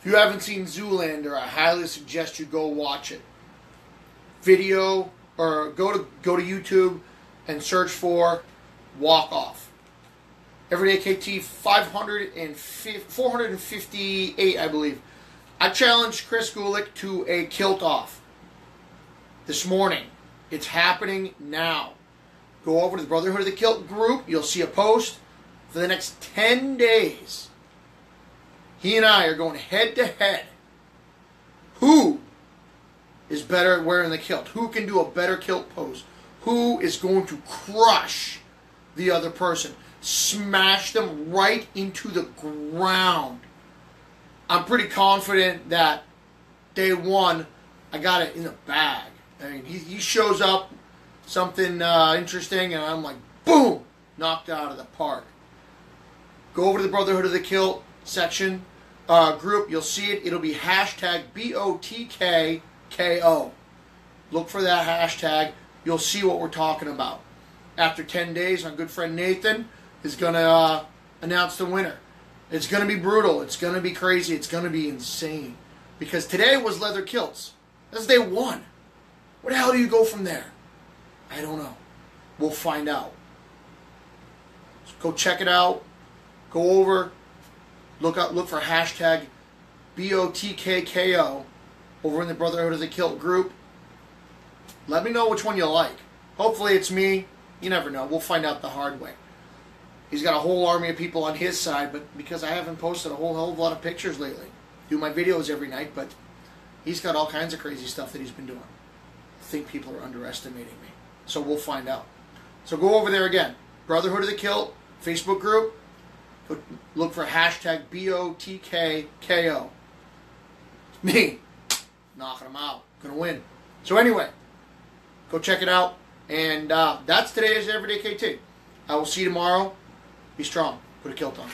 If you haven't seen Zoolander, I highly suggest you go watch it. Video or go to go to YouTube and search for Walk Off. Everyday KT 550, 458, I believe. I challenged Chris Gulick to a kilt off this morning. It's happening now. Go over to the Brotherhood of the Kilt group. You'll see a post for the next 10 days. He and I are going head to head. Who is better at wearing the kilt? Who can do a better kilt pose? Who is going to crush the other person? Smash them right into the ground. I'm pretty confident that day one, I got it in the bag. I mean, he, he shows up, something uh, interesting, and I'm like, boom, knocked out of the park. Go over to the Brotherhood of the Kilt section uh, group. You'll see it. It'll be hashtag BOTKKO. Look for that hashtag. You'll see what we're talking about. After 10 days, my good friend Nathan is going to uh, announce the winner. It's going to be brutal. It's going to be crazy. It's going to be insane. Because today was leather kilts. That's day one. Where the hell do you go from there? I don't know. We'll find out. So go check it out. Go over. Look up, Look for hashtag BOTKKO over in the Brotherhood of the Kilt group. Let me know which one you like. Hopefully it's me. You never know. We'll find out the hard way. He's got a whole army of people on his side, but because I haven't posted a whole hell of a lot of pictures lately, do my videos every night, but he's got all kinds of crazy stuff that he's been doing. I think people are underestimating me. So we'll find out. So go over there again. Brotherhood of the Kilt Facebook group. Go look for hashtag BOTKKO. It's me. Knocking them out. Gonna win. So anyway, go check it out. And uh, that's today's Everyday KT. I will see you tomorrow. Be strong. Put a kilt on.